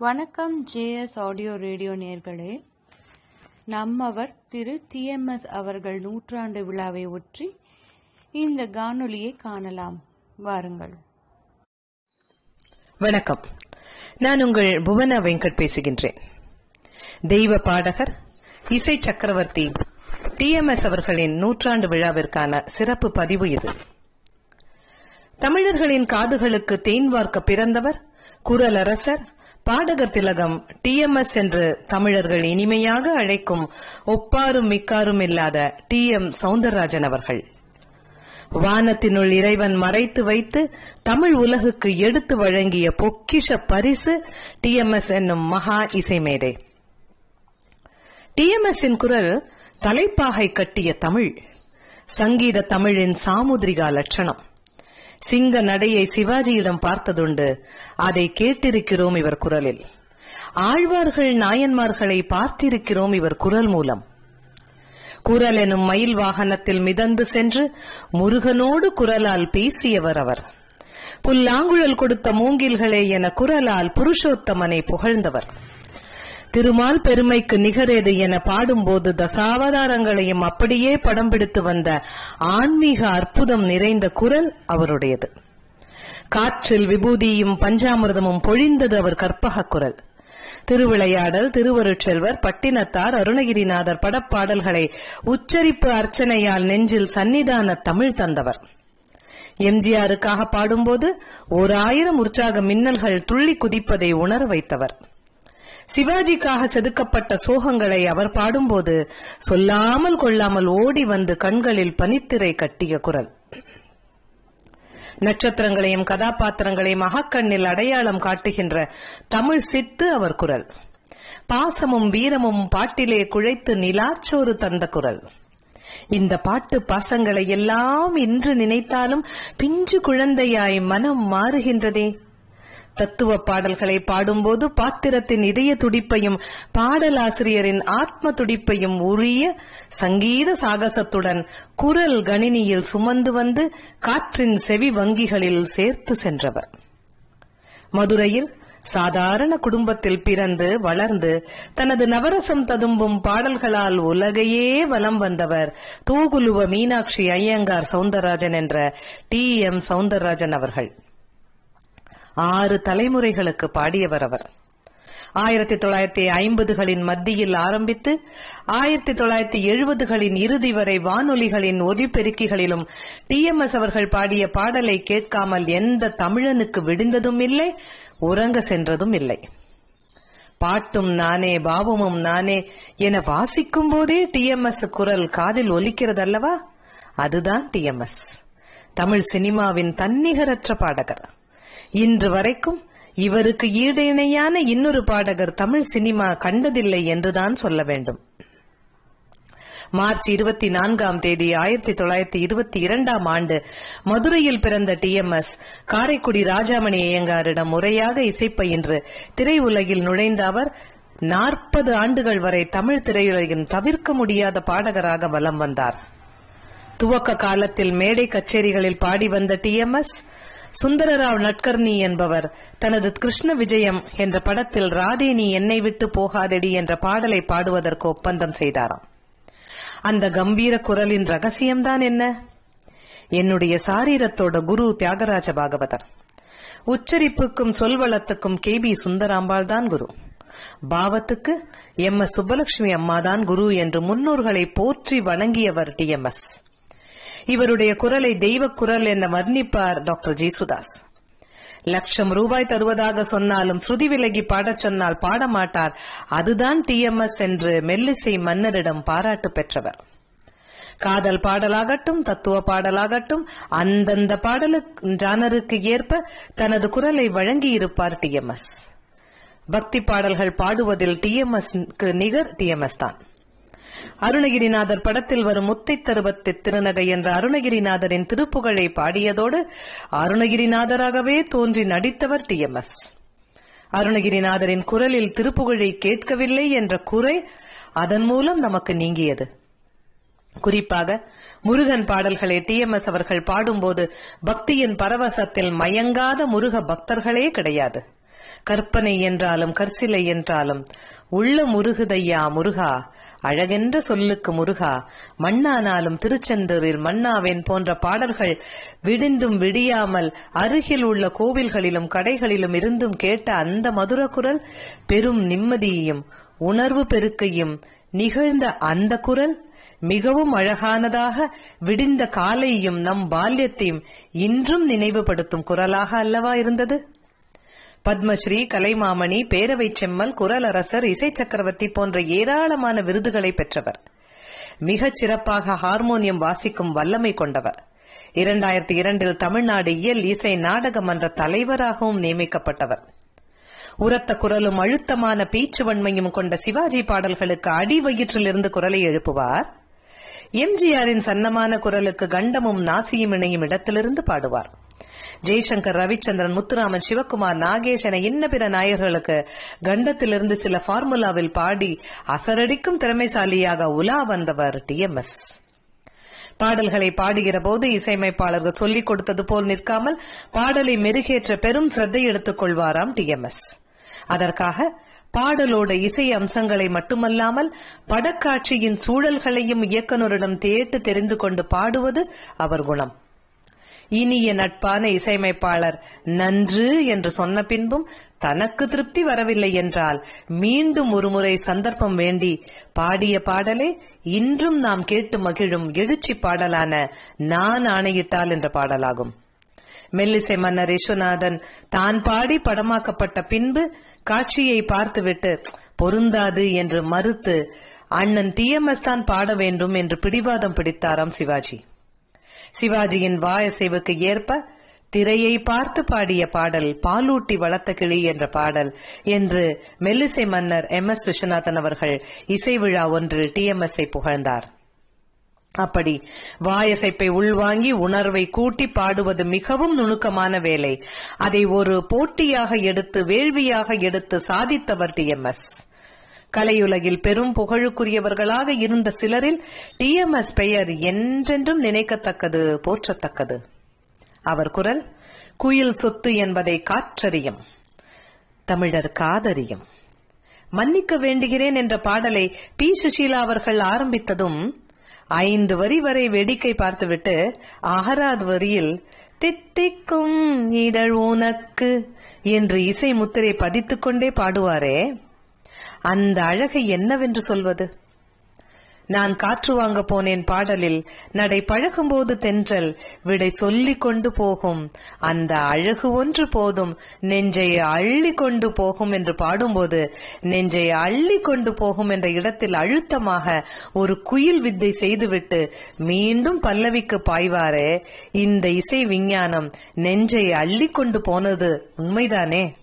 வணக்கம் JS audio radio நேர்களே. நம்மவர் திரு TMS அவர்கள் நூற்றாண்டு விழாவை ஒற்றி இந்த காணொலியை காணலாம். வாருங்கள். வணக்கம். நான் உங்கள் புவனா வெங்கட் பேசுகின்றேன். தெய்வ பாடகர் இசை சக்கரவர்த்தி டிஎம்எஸ் அவர்களின் நூற்றாண்டு விழாவிற்கான சிறப்பு பதிவு இது. தமிழர்களின் காதுகளுக்கு தேன்வார்க்க பிறந்தவர் குரலரசர் பாடகர் திலகம் டி எம் எஸ் என்று தமிழர்கள் இனிமையாக அழைக்கும் ஒப்பாரும் மிக்காரும் இல்லாத டி எம் சவுந்தரராஜன் அவர்கள். வானத்தினுள் இறைவன் மறைத்து வைத்து தமிழ் உலகுக்கு எடுத்து வழங்கிய பொக்கிஷ பரிசு டிஎம்எஸ் என்னும் மகா இசைமேதை எம் எஸ் குரல் தலைப்பாகை கட்டிய தமிழ். சங்கீத தமிழின் சாமுதிரிகா லட்சணம். சிங்க நடையை சிவாஜியிடம் பார்த்ததுண்டு. அதை கேட்டிருக்கிறோம் இவர் குரலில். ஆழ்வார்கள் நாயன்மார்களை பார்த்திருக்கிறோம் இவர் குரல் மூலம். குரல் எனும் மயில் வாகனத்தில் மிதந்து சென்று முருகனோடு குரலால் பேசியவர் அவர். புல்லாங்குழல் கொடுத்த மூங்கில்களே என குரலால் புருஷோத்தமனை புகழ்ந்தவர். திருமால் பெருமைக்கு நிகரேது என பாடும்போது தசாவதாரங்களையும் அப்படியே படம் பிடித்து வந்த ஆன்மீக அற்புதம் நிறைந்த குரல் அவருடையது. காற்றில் விபூதியும் பஞ்சாமிரதமும் பொழிந்தது அவர் கற்பக குரல். திருவிளையாடல் திருவருட்செல்வர் பட்டினத்தார் அருணகிரிநாதர் படப்பாடல்களை உச்சரிப்பு அர்ச்சனையால் நெஞ்சில் சன்னிதான தமிழ் தந்தவர். எம்ஜிஆருக்காக பாடும்போது ஓர் ஆயிரம் உற்சாக மின்னல்கள் துள்ளி குதிப்பதை உணர வைத்தவர். சிவாஜிக்காக செதுக்கப்பட்ட சோகங்களை அவர் பாடும்போது சொல்லாமல் கொள்ளாமல் ஓடி வந்து கண்களில் பனித்திரை கட்டிய குரல். நட்சத்திரங்களையும் கதாபாத்திரங்களையும் அகக்கண்ணில் அடையாளம் காட்டுகின்ற தமிழ் சித்து அவர் குரல். பாசமும் வீரமும் பாட்டிலே குழைத்து நிலாச்சோறு தந்த குரல். இந்த பாட்டு பாசங்களை எல்லாம் இன்று நினைத்தாலும் பிஞ்சு குழந்தையாய் மனம் மாறுகின்றதே. தத்துவ பாடல்களை பாடும்போது பாத்திரத்தின் இதய துடிப்பையும் பாடலாசிரியரின் ஆத்ம துடிப்பையும் உரிய சங்கீத சாகசத்துடன் குரல் கணினியில் சுமந்து வந்து காற்றின் செவி வங்கிகளில் சேர்த்து சென்றவர். மதுரையில் சாதாரண குடும்பத்தில் பிறந்து வளர்ந்து தனது நவரசம் ததும்பும் பாடல்களால் உலகையே வலம் வந்தவர் தூகுலுவ மீனாட்சி ஐயங்கார் சவுந்தரராஜன் என்ற டி எம் சவுந்தரராஜன் அவர்கள். ஆறு தலைமுறைகளுக்கு பாடியவர் அவர். ஆயிரத்தி தொள்ளாயிரத்தி ஐம்பதுகளின் மத்தியில் ஆரம்பித்து ஆயிரத்தி தொள்ளாயிரத்தி எழுபதுகளின் இறுதி வரை வானொலிகளின் ஒலிபெருக்கிகளிலும் டிஎம்எஸ் அவர்கள் பாடிய பாடலை கேட்காமல் எந்த தமிழனுக்கு விடிந்ததும் இல்லை உறங்க சென்றதும் இல்லை. பாட்டும் நானே பாவமும் நானே என வாசிக்கும் போதே டிஎம்எஸ் குரல் காதில் ஒலிக்கிறதல்லவா? அதுதான் டிஎம்எஸ் தமிழ் சினிமாவின் தன்னிகரற்ற பாடகர். இன்று வரைக்கும் இவருக்கு ஈடு இணையான இன்னொரு பாடகர் தமிழ் சினிமா கண்டதில்லை என்றுதான் சொல்ல வேண்டும். மார்ச் இருபத்தி நான்காம் தேதி ஆயிரத்தி தொள்ளாயிரத்தி இருபத்தி இரண்டாம் ஆண்டு மதுரையில் பிறந்த T M S Karaikudi Rajamani ஐயங்காரிடம் முறையாக இசைப்பயின்று திரையுலகில் நுழைந்த அவர் நாற்பது ஆண்டுகள் வரை தமிழ் திரையுலகின் தவிர்க்க முடியாத பாடகராக வலம் வந்தார். துவக்க காலத்தில் மேடை கச்சேரிகளில் பாடி வந்த T M S Sundararao Nadkarni என்பவர் தனது கிருஷ்ண விஜயம் என்ற படத்தில் ராதே நீ என்னை விட்டு போகாதடி என்ற பாடலை பாடுவதற்கு ஒப்பந்தம் செய்தாராம். அந்த கம்பீர குரலின் ரகசியம்தான் என்ன? என்னுடைய சாரீரத்தோட குரு தியாகராஜ பாகவதர். உச்சரிப்புக்கும் சொல்வளத்துக்கும் கே பி சுந்தராம்பாள் தான் குரு. பாவத்துக்கு எம் எஸ் சுப்பலட்சுமி அம்மாதான் குரு என்று முன்னோர்களை போற்றி வணங்கியவர் டி எம் எஸ். இவருடைய குரலை தெய்வ குரல் என வர்ணிப்பார் டாக்டர் ஜேசுதாஸ். லட்சம் ரூபாய் தருவதாக சொன்னாலும் ஸ்ருதி விலகி பாடச் சொன்னால் பாடமாட்டார். அதுதான் டிஎம்எஸ் என்று மெல்லிசை மன்னரிடம் பாராட்டு பெற்றவர். காதல் பாடலாகட்டும் தத்துவ பாடலாகட்டும் அந்தந்த பாடலு ஜானருக்கு ஏற்ப தனது குரலை வழங்கியிருப்பார் டிஎம்எஸ் பக்தி பாடல்கள் பாடுவதில் டிஎம்எஸ் நிகர் டிஎம்எஸ் தான். அருணகிரிநாதர் படத்தில் வரும் முத்தை தருவத்தை திருநகை என்ற அருணகிரிநாதரின் திருப்புகழை பாடியதோடு அருணகிரிநாதராகவே தோன்றி நடித்தவர் டி எம் எஸ். அருணகிரிநாதரின் குரலில் திருப்புகழை கேட்கவில்லை என்ற குறை அதன் மூலம் நமக்கு நீங்கியது. குறிப்பாக முருகன் பாடல்களை டி எம் எஸ் அவர்கள் பாடும்போது பக்தியின் பரவசத்தில் மயங்காத முருக பக்தர்களே கிடையாது. கற்பனை என்றாலும் கற்சிலை என்றாலும் உள்ள முருகுதையா முருகா அழகென்ற சொல்லுக்கு முருகா மண்ணானாலும் திருச்செந்தூரில் மன்னாவேன் போன்ற பாடல்கள் விடிந்தும் விடியாமல் அருகில் உள்ள கோவில்களிலும் கடைகளிலும் இருந்தும் கேட்ட அந்த மதுர குரல் பெரும் நிம்மதியையும் உணர்வு பெருக்கையும் நிகழ்ந்த அந்த குரல் மிகவும் அழகானதாக விடிந்த காலையும் நம் பால்யத்தையும் இன்றும் நினைவுபடுத்தும் குரலாக அல்லவா இருந்தது? பத்மஸ்ரீ கலைமாமணி பேரவை செம்மல் குரலரசர் இசை சக்கரவர்த்தி போன்ற ஏராளமான விருதுகளை பெற்றவர். மிகச் சிறப்பாக ஹார்மோனியம் வாசிக்கும் வல்லமை கொண்டவர். இரண்டாயிரத்தி இரண்டில் தமிழ்நாடு இயல் இசை நாடக மன்ற தலைவராகவும் நியமிக்கப்பட்டவர். உரத்த குரலும் அழுத்தமான பேச்சு வன்மையும் கொண்ட சிவாஜி பாடல்களுக்கு அடி வயிற்றிலிருந்து குரலை எழுப்புவார். எம்ஜிஆரின் சன்னமான குரலுக்கு கண்டமும் நாசியும் இணையும் இடத்திலிருந்து பாடுவார். ஜெய்சங்கர் ரவிச்சந்திரன் முத்துராமன் சிவகுமார் நாகேஷ் என இன்ன பிற நாயகர்களுக்கு கண்டத்திலிருந்து சில ஃபார்முலாவில் பாடி அசரடிக்கும் திறமைசாலியாக உலா வந்தவர் டிஎம்எஸ் பாடல்களை பாடுகிற போது இசையமைப்பாளர்கள் சொல்லிக் கொடுத்தது போல் நிற்காமல் பாடலை மெருகேற்ற பெரும் சிரத்தை எடுத்துக் கொள்வாராம் டிஎம்எஸ் அதற்காக பாடலோட இசை அம்சங்களை மட்டுமல்லாமல் படக்காட்சியின் சூழல்களையும் இயக்குனரிடம் தேட்டு தெரிந்து கொண்டு பாடுவது அவர் குணம். இனிய நட்பான இசையமைப்பாளர் நன்று என்று சொன்ன பின்பும் தனக்கு திருப்தி வரவில்லை என்றால் மீண்டும் ஒருமுறை சந்தர்ப்பம் வேண்டி பாடிய பாடலே இன்றும் நாம் கேட்டு மகிழும் எழுச்சி பாடலான நான் ஆணையிட்டால் என்ற பாடலாகும். மெல்லிசை மன்னர் யசுநாதன் தான் பாடி படமாக்கப்பட்ட பின்பு காட்சியை பார்த்துவிட்டு பொருந்தாது என்று மறுத்து அண்ணன் டிஎம்எஸ் தான் பாட வேண்டும் என்று பிடிவாதம் பிடித்தாராம் சிவாஜி. சிவாஜியின் வாயசைவுக்கு ஏற்ப திரையை பார்த்து பாடிய பாடல் பாலூட்டி வளர்த்த கிளி என்ற பாடல் என்று மெல்லிசை மன்னர் எம் எஸ் விஸ்வநாதன் அவர்கள் இசை விழா ஒன்றில் டிஎம்எஸ்ஐ புகழ்ந்தார். அப்படி வாயசைப்பை உள்வாங்கி உணர்வை கூட்டி பாடுவது மிகவும் நுணுக்கமான வேலை. அதை ஒரு போட்டியாக எடுத்து வேள்வியாக எடுத்து சாதித்தவர் டிஎம்எஸ் கலையுலகில் பெரும் புகழுக்குரியவர்களாக இருந்த சிலரில் டிஎம்எஸ் பெயர் என்றென்றும் நினைக்கத்தக்கது போற்றத்தக்கது. அவர் குரல் குயில் சொத்து என்பதை காற்றறியும் தமிழர் காதறியும். மன்னிக்க வேண்டுகிறேன் என்ற பாடலை பி. சுஷீலா அவர்கள் ஆரம்பித்ததும் ஐந்து வரி வரை வேடிக்கை பார்த்துவிட்டு ஆறாவது வரியில் தித்திக்கும் இதழ் உனக்கு என்று இசை முத்திரை பதித்துக் கொண்டே பாடுவாரே. அந்த அழகை என்னவென்று சொல்வது? நான் காற்று வாங்க போனேன் பாடலில். நடை பழகும்போது தென்றல். விடை சொல்லிக் கொண்டு போகும். அந்த அழகு ஒன்று போதும். நெஞ்சை அள்ளி கொண்டு போகும் என்று பாடும்போது நெஞ்சை அள்ளி கொண்டு போகும் என்ற இடத்தில் அழுத்தமாக ஒரு குயில் வித்தை செய்துவிட்டு மீண்டும் பல்லவிக்கு பாய்வாரே. இந்த இசை விஞ்ஞானம் நெஞ்சை அள்ளி கொண்டு போனது உண்மைதானே?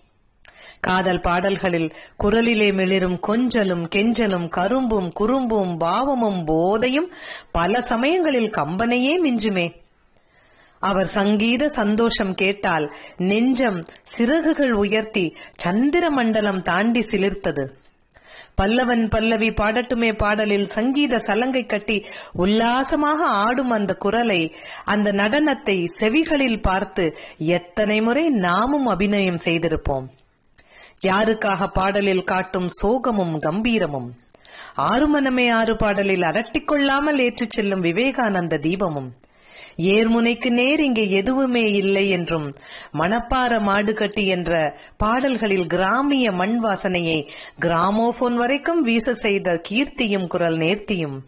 காதல் பாடல்களில் குரலிலே மிளிரும் கொஞ்சலும் கெஞ்சலும் கரும்பும் குறும்பும் பாவமும் போதையும் பல சமயங்களில் கம்பனையே மிஞ்சுமே. அவர் சங்கீத சந்தோஷம் கேட்டால் நெஞ்சம் சிறகுகள் உயர்த்தி சந்திர மண்டலம் தாண்டி சிலிர்த்தது. பல்லவன் பல்லவி பாடட்டுமே பாடலில் சங்கீத சலங்கை கட்டி உல்லாசமாக ஆடும் அந்த குரலை அந்த நடனத்தை செவிகளில் பார்த்து எத்தனை முறை நாமும் அபிநயம் செய்திருப்போம். யாருக்காக பாடலில் காட்டும் சோகமும் கம்பீரமும்? ஆறு மனமே ஆறு பாடலில் அரட்டிக்கொள்ளாமல் ஏற்றிச் செல்லும் விவேகானந்த தீபமும். ஏர்முனைக்கு நேர் இங்கே எதுவுமே இல்லை என்றும் மணப்பார மாடு கட்டி என்ற பாடல்களில் கிராமிய மண் வாசனையை கிராமோபோன் வரைக்கும் வீச செய்த கீர்த்தியும் குரல் நேர்த்தியும்.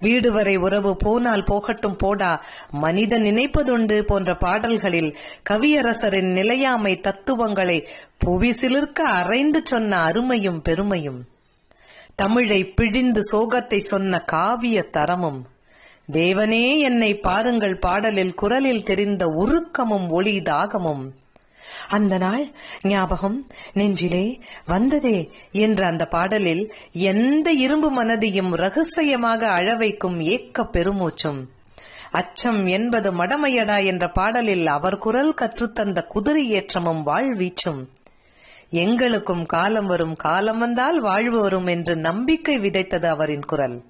வீடு வரை உறவு போனால் போகட்டும் போடா. மனிதன் நினைப்பதுண்டு போன்ற பாடல்களில் கவியரசரின் நிலையாமை தத்துவங்களை புவி சிலிர்க்க அரைந்து சொன்ன அருமையும் பெருமையும். தமிழை பிழிந்து சோகத்தை சொன்ன காவிய தரமும். தேவனே என்னை பாருங்கள் பாடலில் குரலில் தெரிந்த உருக்கமும் ஒளி தாகமும். அந்த நாள் ஞாபகம் நெஞ்சிலே வந்ததே என்ற அந்த பாடலில் எந்த இரும்பு மனதையும் ரகசியமாக அழவைக்கும் ஏக்க பெருமூச்சும். அச்சம் என்பது மடமையடா என்ற பாடலில் அவர் குரல் கற்றுத்தந்த குதிரை ஏற்றமும் வாழ்வீச்சும். எங்களுக்கும் காலம் வரும் காலம் வந்தால் வாழ்வு வரும் என்று நம்பிக்கை விதைத்தது அவரின் குரல்.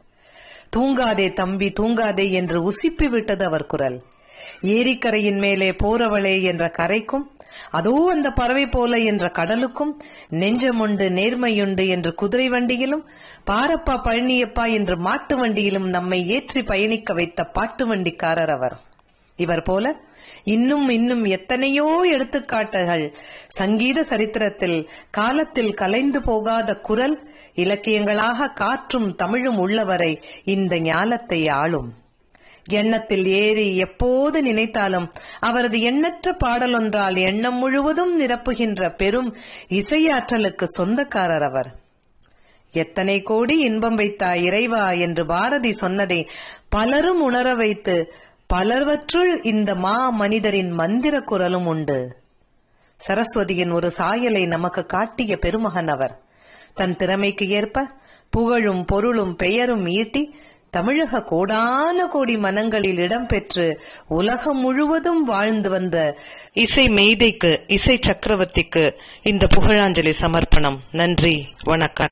தூங்காதே தம்பி தூங்காதே என்று உசிப்பி விட்டது அவர் குரல். ஏரிக்கரையின் மேலே போறவளே என்ற கரைக்கும் அதோ அந்த பறவை போல என்ற கடலுக்கும் நெஞ்சமுண்டு நேர்மையுண்டு என்று குதிரை வண்டியிலும் பாரப்பா பழனியப்பா என்று மாட்டு வண்டியிலும் நம்மை ஏற்றி பயணிக்க வைத்த பாட்டு வண்டிக்காரர் அவர். இவர் போல இன்னும் இன்னும் எத்தனையோ எடுத்துக்காட்டுகள். சங்கீத சரித்திரத்தில் காலத்தில் கலைந்து போகாத குரல் இலக்கியங்களாக காற்றும் தமிழும் உள்ளவரை இந்த ஞாலத்தை ஆளும். எண்ணத்தில் ஏறி எப்போது நினைத்தாலும் அவரது எண்ணற்ற பாடலொன்றால் எண்ணம் முழுவதும் நிரப்புகின்ற பெரும் இசையாற்றலுக்கு சொந்தக்காரர் அவர். எத்தனை கோடி இன்பம் வைத்தா இறைவா என்று பாரதி சொன்னதை பலரும் உணர வைத்து பலர்வற்றுள் இந்த மா மனிதரின் மந்திர குரலும் உண்டு. சரஸ்வதியின் ஒரு சாயலை நமக்கு காட்டிய பெருமகன் அவர். தன் திறமைக்கு ஏற்ப புகழும் பொருளும் பெயரும் ஈட்டி தமிழக கோடான கோடி மனங்களில் இடம்பெற்று உலகம் முழுவதும் வாழ்ந்து வந்த இசை மேதைக்கு இசை சக்கரவர்த்திக்கு இந்த புகழாஞ்சலி சமர்ப்பணம். நன்றி வணக்கம்.